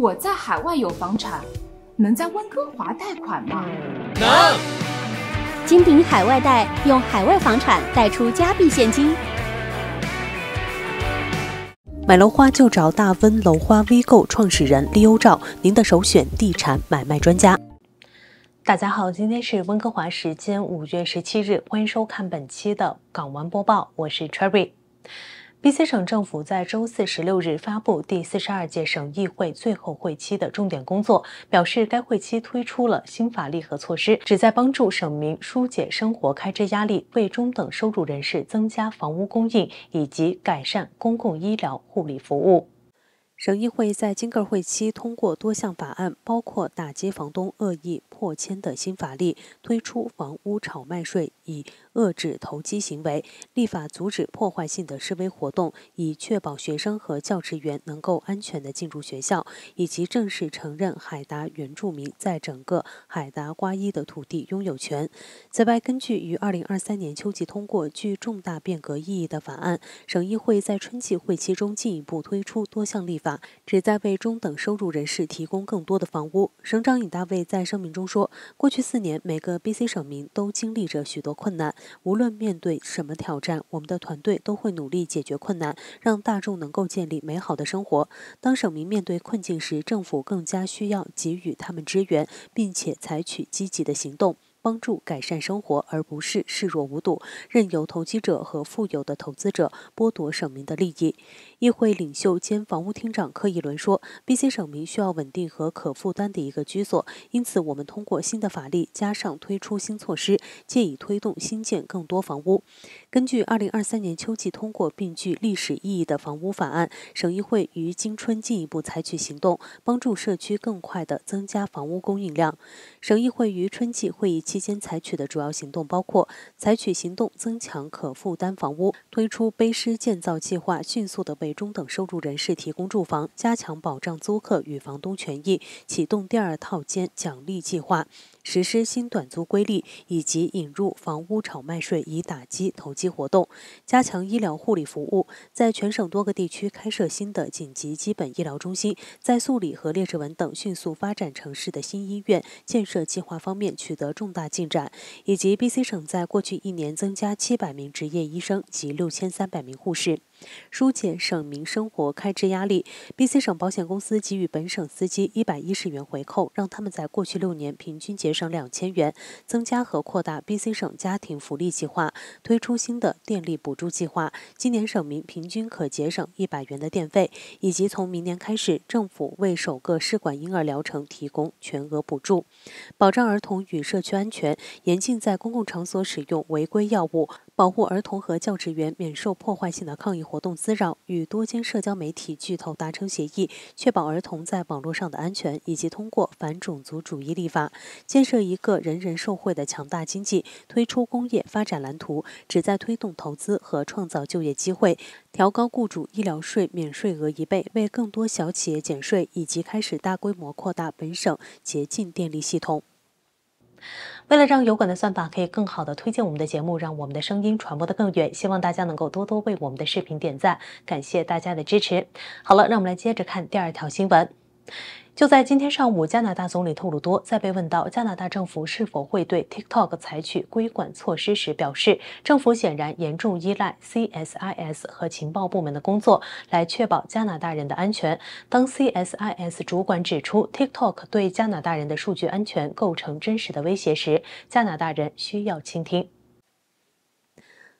我在海外有房产，能在温哥华贷款吗？能。金鼎海外贷用海外房产贷出加币现金。买楼花就找大温楼花微购创始人李欧照，您的首选地产买卖专家。大家好，今天是温哥华时间五月十七日，欢迎收看本期的港湾播报，我是 Cherry。BC 省政府在周四十六日发布第四十二届省议会最后会期的重点工作，表示该会期推出了新法律和措施，旨在帮助省民疏解生活开支压力，为中等收入人士增加房屋供应，以及改善公共医疗护理服务。省议会在今个会期通过多项法案，包括打击房东恶意破迁的新法律，推出房屋炒卖税，以遏制投机行为；立法阻止破坏性的示威活动，以确保学生和教职员能够安全地进入学校；以及正式承认海达原住民在整个海达瓜伊的土地拥有权。此外，根据于二零二三年秋季通过具重大变革意义的法案，省议会在春季会期中进一步推出多项立法。旨在为中等收入人士提供更多的房屋。省长尹大卫在声明中说：“过去四年，每个 BC 省民都经历着许多困难。无论面对什么挑战，我们的团队都会努力解决困难，让大众能够建立美好的生活。当省民面对困境时，政府更加需要给予他们支援，并且采取积极的行动。”帮助改善生活，而不是视若无睹，任由投机者和富有的投资者剥夺省民的利益。议会领袖兼房屋厅长柯以伦说：“BC 省民需要稳定和可负担的一个居所，因此我们通过新的法律，加上推出新措施，借以推动新建更多房屋。”根据2023年秋季通过并具历史意义的房屋法案，省议会于今春进一步采取行动，帮助社区更快地增加房屋供应量。省议会于春季会议期间采取的主要行动包括：采取行动增强可负担房屋，推出卑诗建造计划，迅速的为中等收入人士提供住房，加强保障租客与房东权益，启动第二套间奖励计划。实施新短租规例，以及引入房屋炒卖税，以打击投机活动；加强医疗护理服务，在全省多个地区开设新的紧急基本医疗中心；在素里和列治文等迅速发展城市的新医院建设计划方面取得重大进展，以及 BC 省在过去一年增加七百名执业医生及六千三百名护士。疏解省民生活开支压力，BC 省保险公司给予本省司机一百一十元回扣，让他们在过去六年平均节省省两千元。增加和扩大 BC 省家庭福利计划，推出新的电力补助计划，今年省民平均可节省一百元的电费，以及从明年开始，政府为首个试管婴儿疗程提供全额补助，保障儿童与社区安全，严禁在公共场所使用违规药物。保护儿童和教职员免受破坏性的抗议活动滋扰，与多间社交媒体巨头达成协议，确保儿童在网络上的安全，以及通过反种族主义立法，建设一个人人受惠的强大经济，推出工业发展蓝图，旨在推动投资和创造就业机会，调高雇主医疗税免税额一倍，为更多小企业减税，以及开始大规模扩大本省洁净电力系统。为了让油管的算法可以更好的推荐我们的节目，让我们的声音传播的更远，希望大家能够多多为我们的视频点赞，感谢大家的支持。好了，让我们来接着看第二条新闻。就在今天上午，加拿大总理特鲁多在被问到加拿大政府是否会对 TikTok 采取规管措施时，表示，政府显然严重依赖 CSIS 和情报部门的工作来确保加拿大人的安全。当 CSIS 主管指出 TikTok 对加拿大人的数据安全构成真实的威胁时，加拿大人需要倾听。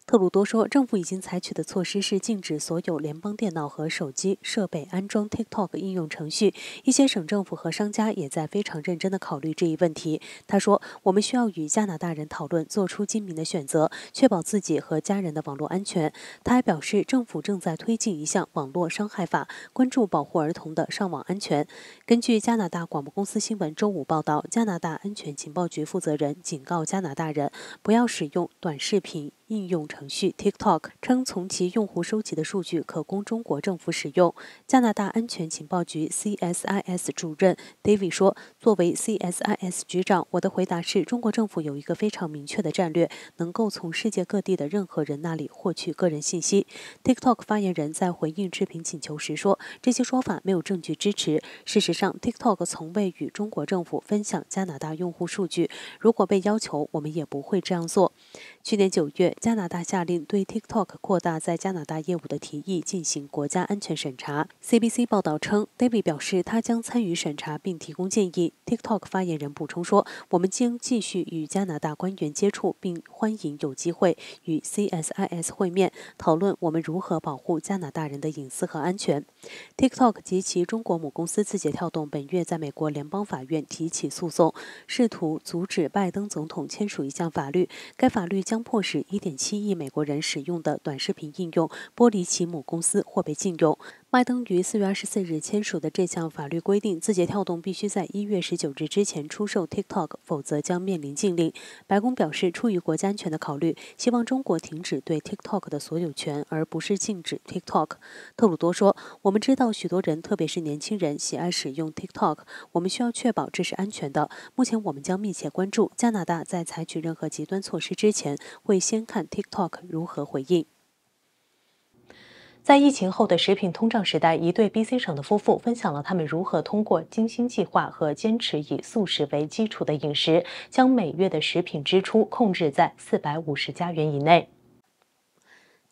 特鲁多说，政府已经采取的措施是禁止所有联邦电脑和手机设备安装 TikTok 应用程序。一些省政府和商家也在非常认真地考虑这一问题。他说：“我们需要与加拿大人讨论，做出精明的选择，确保自己和家人的网络安全。”他还表示，政府正在推进一项网络伤害法，关注保护儿童的上网安全。根据加拿大广播公司新闻周五报道，加拿大安全情报局负责人警告加拿大人不要使用短视频。应用程序 TikTok，称从其用户收集的数据可供中国政府使用。加拿大安全情报局 CSIS 主任 David 说：“作为 CSIS 局长，我的回答是中国政府有一个非常明确的战略，能够从世界各地的任何人那里获取个人信息。” TikTok 发言人在回应置评请求时说：“这些说法没有证据支持。事实上，TikTok 从未与中国政府分享加拿大用户数据。如果被要求，我们也不会这样做。”去年九月，加拿大下令对 TikTok 扩大在加拿大业务的提议进行国家安全审查。CBC 报道称，David 表示他将参与审查并提供建议。TikTok 发言人补充说：“我们将继续与加拿大官员接触，并欢迎有机会与 CSIS 会面，讨论我们如何保护加拿大人的隐私和安全。” TikTok 及其中国母公司字节跳动本月在美国联邦法院提起诉讼，试图阻止拜登总统签署一项法律。该法律将迫使一七亿美国人使用的短视频应用剥离其母公司或被禁用。拜登于4月24日签署的这项法律规定，字节跳动必须在1月19日之前出售 TikTok，否则将面临禁令。白宫表示，出于国家安全的考虑，希望中国停止对 TikTok 的所有权，而不是禁止 TikTok。特鲁多说：“我们知道许多人，特别是年轻人，喜爱使用 TikTok。我们需要确保这是安全的。目前，我们将密切关注加拿大在采取任何极端措施之前，会先看 TikTok 如何回应。”在疫情后的食品通胀时代，一对 BC 省的夫妇分享了他们如何通过精心计划和坚持以素食为基础的饮食，将每月的食品支出控制在四百五十加元以内。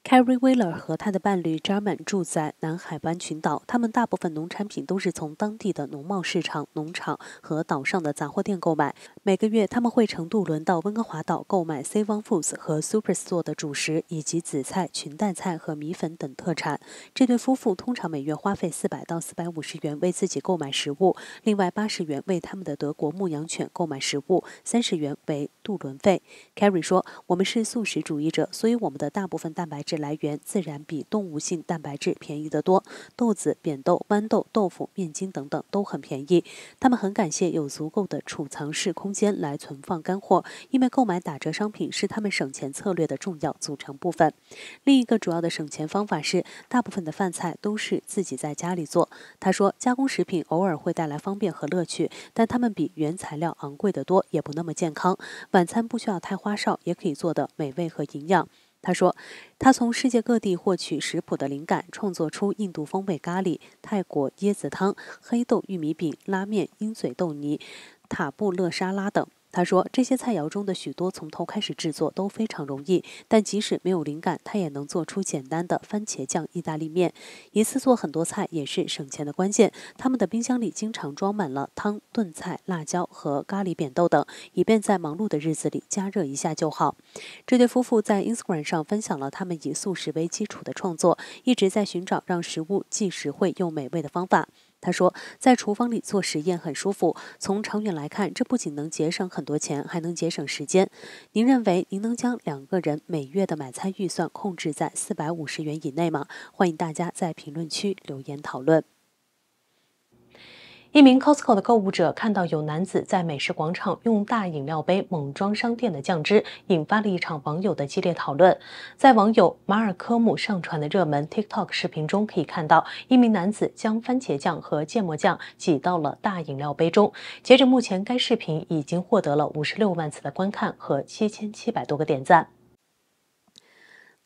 Carrie Wheeler 和他的伴侣 Jarman 住在南海湾群岛，他们大部分农产品都是从当地的农贸市场、农场和岛上的杂货店购买。每个月，他们会乘渡轮到温哥华岛购买 s a v o n Foods 和 Superstore 的主食，以及紫菜、裙带菜和米粉等特产。这对夫妇通常每月花费四百到四百五十元为自己购买食物，另外八十元为他们的德国牧羊犬购买食物，三十元为渡轮费。Carrie 说：“我们是素食主义者，所以我们的大部分蛋白质。”来源自然比动物性蛋白质便宜得多，豆子、扁豆、豌豆、豆腐、面筋等等都很便宜。他们很感谢有足够的储藏室空间来存放干货，因为购买打折商品是他们省钱策略的重要组成部分。另一个主要的省钱方法是，大部分的饭菜都是自己在家里做。他说，加工食品偶尔会带来方便和乐趣，但它们比原材料昂贵得多，也不那么健康。晚餐不需要太花哨，也可以做的美味和营养。他说，他从世界各地获取食谱的灵感，创作出印度风味咖喱、泰国椰子汤、黑豆玉米饼、拉面、鹰嘴豆泥、塔布勒沙拉等。他说：“这些菜肴中的许多从头开始制作都非常容易，但即使没有灵感，他也能做出简单的番茄酱意大利面。一次做很多菜也是省钱的关键。他们的冰箱里经常装满了汤、炖菜、辣椒和咖喱扁豆等，以便在忙碌的日子里加热一下就好。”这对夫妇在 Instagram 上分享了他们以素食为基础的创作，一直在寻找让食物既实惠又美味的方法。他说，在厨房里做实验很舒服。从长远来看，这不仅能节省很多钱，还能节省时间。您认为您能将两个人每月的买菜预算控制在四百五十元以内吗？欢迎大家在评论区留言讨论。一名 Costco 的购物者看到有男子在美食广场用大饮料杯猛装商店的酱汁，引发了一场网友的激烈讨论。在网友马尔科姆上传的热门 TikTok 视频中，可以看到一名男子将番茄酱和芥末酱挤到了大饮料杯中。截至目前，该视频已经获得了五十六万次的观看和七千七百多个点赞。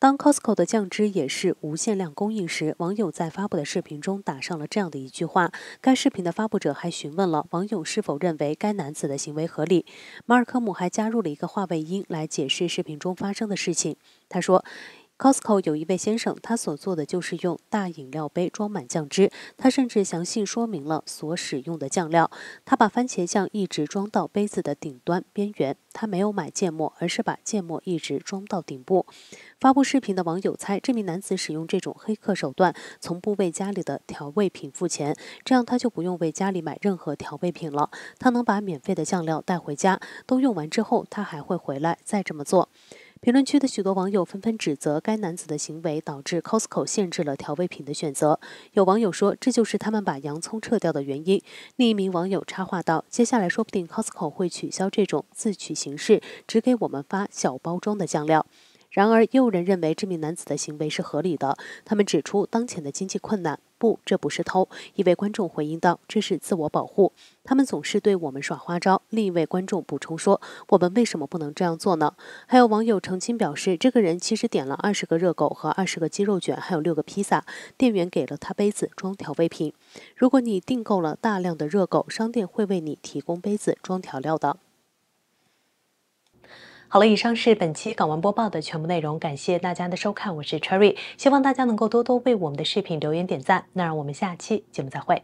当 Costco 的酱汁也是无限量供应时，网友在发布的视频中打上了这样的一句话。该视频的发布者还询问了网友是否认为该男子的行为合理。马尔科姆还加入了一个话外音来解释视频中发生的事情。他说。Costco 有一位先生，他所做的就是用大饮料杯装满酱汁。他甚至详细说明了所使用的酱料。他把番茄酱一直装到杯子的顶端边缘。他没有买芥末，而是把芥末一直装到顶部。发布视频的网友猜，这名男子使用这种黑客手段，从不为家里的调味品付钱，这样他就不用为家里买任何调味品了。他能把免费的酱料带回家，都用完之后，他还会回来再这么做。评论区的许多网友纷纷指责该男子的行为导致 Costco 限制了调味品的选择。有网友说，这就是他们把洋葱撤掉的原因。另一名网友插话道：“接下来说不定 Costco 会取消这种自取形式，只给我们发小包装的酱料。”然而，也有人认为这名男子的行为是合理的。他们指出，当前的经济困难，不，这不是偷。一位观众回应道：“这是自我保护。”他们总是对我们耍花招。另一位观众补充说：“我们为什么不能这样做呢？”还有网友澄清表示，这个人其实点了二十个热狗和二十个鸡肉卷，还有六个披萨，店员给了他杯子装调味品。如果你订购了大量的热狗，商店会为你提供杯子装调料的。好了，以上是本期港湾播报的全部内容，感谢大家的收看，我是 Cherry，希望大家能够多多为我们的视频留言点赞，那让我们下期节目再会。